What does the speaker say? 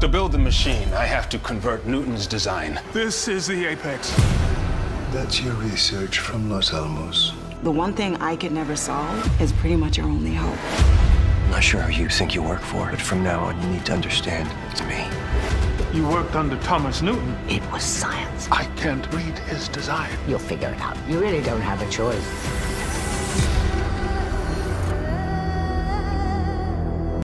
To build the machine, I have to convert Newton's design. This is the apex. That's your research from Los Alamos. The one thing I could never solve is pretty much your only hope. I'm not sure who you think you work for, but from now on, you need to understand it's me. You worked under Thomas Newton. It was science. I can't read his design. You'll figure it out. You really don't have a choice.